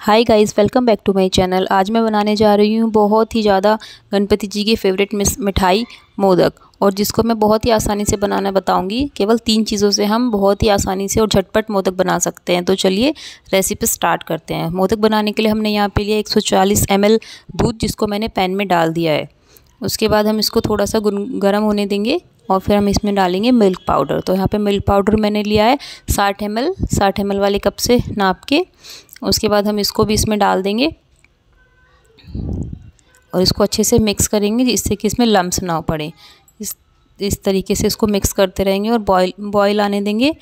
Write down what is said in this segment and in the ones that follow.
Hi guys welcome back to my channel आज मैं बनाने जा रही हूँ बहुत ही ज़्यादा गणपति जी की फेवरेट मिठाई, मोदक। और जिसको मैं बहुत ही आसानी से बनाना बताऊँगी, केवल तीन चीज़ों से हम बहुत ही आसानी से और झटपट मोदक बना सकते हैं। तो चलिए रेसिपी स्टार्ट करते हैं। मोदक बनाने के लिए हमने यहाँ पे लिया 140 ml दूध, जिसको मैंने पैन में डाल दिया है। उसके बाद हम इसको थोड़ा सा गर्म होने देंगे। और फिर हम इसमें डालेंगे मिल्क पाउडर तो यहाँ पे मिल्क पाउडर मैंने लिया है साठ एम एल साठ एम एल वाले कप से नाप के। उसके बाद हम इसको भी इसमें डाल देंगे। और इसको अच्छे से मिक्स करेंगे जिससे कि इसमें लम्स ना पड़े। इस इस तरीके से इसको मिक्स करते रहेंगे और बॉयल बॉयल आने देंगे।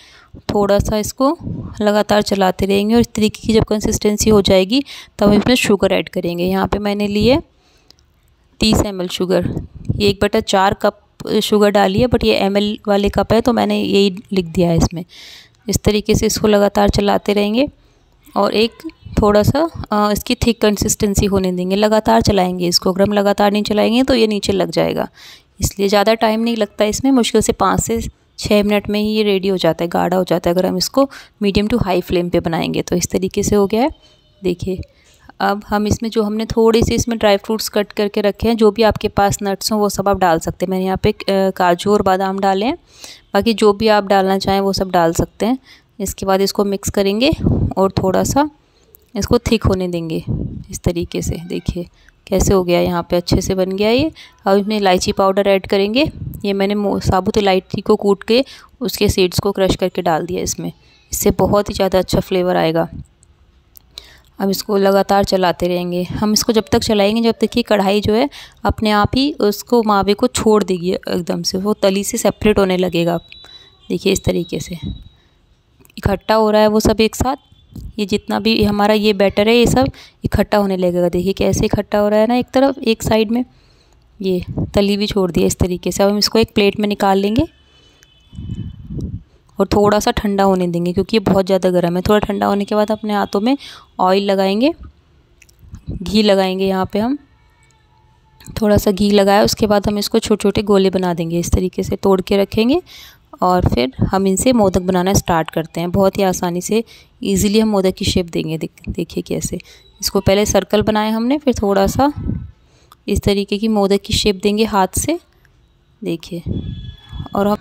थोड़ा सा इसको लगातार चलाते रहेंगे और इस तरीके की जब कंसिस्टेंसी हो जाएगी, तब हम इसमें शुगर ऐड करेंगे। यहाँ पे मैंने लिए तीस एम शुगर ये एक बटा चार कप शुगर डाली है बट ये एमएल वाले कप है तो मैंने यही लिख दिया है इसमें। इस तरीके से इसको लगातार चलाते रहेंगे और एक थोड़ा सा आ, इसकी थिक कंसिस्टेंसी होने देंगे। लगातार चलाएँगे इसको अगर हम लगातार नहीं चलाएँगे तो ये नीचे लग जाएगा। इसलिए ज़्यादा टाइम नहीं लगता इसमें मुश्किल से पाँच से छः मिनट में ही ये रेडी हो जाता है गाढ़ा हो जाता है। अगर हम इसको मीडियम टू हाई फ्लेम पे बनाएँगे तो इस तरीके से हो गया है। देखिए अब हम इसमें जो हमने थोड़े से इसमें ड्राई फ्रूट्स कट करके रखे हैं, जो भी आपके पास नट्स हों, वो सब आप डाल सकते हैं। मैंने यहाँ पे काजू और बादाम डाले हैं। बाकी जो भी आप डालना चाहें, वो सब डाल सकते हैं। इसके बाद इसको मिक्स करेंगे और थोड़ा सा इसको थिक होने देंगे इस तरीके से। देखिए, कैसे हो गया यहाँ पे, अच्छे से बन गया ये। अब इसमें इलायची पाउडर ऐड करेंगे। ये मैंने साबुत इलायची को कूट के उसके सीड्स को क्रश करके डाल दिया इसमें। इससे बहुत ही ज़्यादा अच्छा फ्लेवर आएगा। अब इसको लगातार चलाते रहेंगे। हम इसको जब तक चलाएँगे, जब तक कि कढ़ाई जो है, अपने आप ही उसको मावे को छोड़ देगी एकदम से। वो तली से सेपरेट होने लगेगा। देखिए इस तरीके से। इकट्ठा हो रहा है वो सब एक साथ। ये जितना भी हमारा ये बैटर है, ये सब इकट्ठा होने लगेगा। देखिए कैसे इकट्ठा हो रहा है ना, एक तरफ़, एक साइड में। ये तली भी छोड़ दिया इस तरीके से। अब हम इसको एक प्लेट में निकाल लेंगे। और थोड़ा सा ठंडा होने देंगे क्योंकि ये बहुत ज़्यादा गर्म है। थोड़ा ठंडा होने के बाद अपने हाथों में ऑयल लगाएँगे। घी लगाएँगे यहाँ पे हम। थोड़ा सा घी लगाया, उसके बाद हम इसको छोटे छोटे गोले बना देंगे। इस तरीके से तोड़ के रखेंगे और फिर हम इनसे मोदक बनाना स्टार्ट करते हैं। बहुत ही आसानी से, इजीली हम मोदक की शेप देंगे। देखिए कैसे। इसको पहले सर्कल बनाए हमने, फिर थोड़ा सा इस तरीके की मोदक की शेप देंगे हाथ से। देखिए। और हम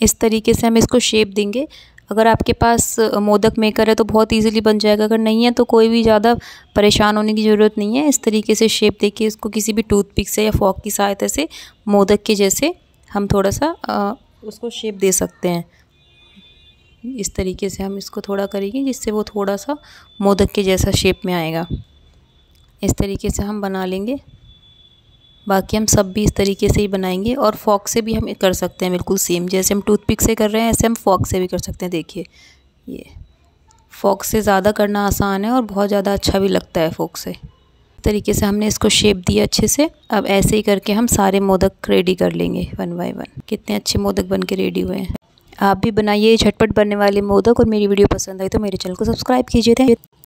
इस तरीके से हम इसको शेप देंगे। अगर आपके पास मोदक मेकर है तो बहुत इजीली बन जाएगा। अगर नहीं है तो कोई भी ज़्यादा परेशान होने की ज़रूरत नहीं है। इस तरीके से शेप देके इसको किसी भी टूथपिक से या फॉक की सहायता से मोदक के जैसे हम थोड़ा सा आ, उसको शेप दे सकते हैं। इस तरीके से हम इसको थोड़ा करेंगे जिससे वो थोड़ा सा मोदक के जैसा शेप में आएगा। इस तरीके से हम बना लेंगे। बाकी हम सब भी इस तरीके से ही बनाएँगे और फॉक से भी हम कर सकते हैं बिल्कुल सेम जैसे हम टूथपिक से कर रहे हैं, ऐसे हम फॉक से भी कर सकते हैं, देखिए। ये। फॉक से ज़्यादा करना आसान है और बहुत ज़्यादा अच्छा भी लगता है फॉक से। तरीके से हमने इसको शेप दिया अच्छे से। अब ऐसे ही करके हम सारे मोदक रेडी कर लेंगे वन बाय वन कितने अच्छे मोदक बन के रेडी हुए हैं। आप भी बनाइए, झटपट बनने वाले मोदक और मेरी वीडियो पसंद आई तो मेरे चैनल को सब्सक्राइब कीजिए।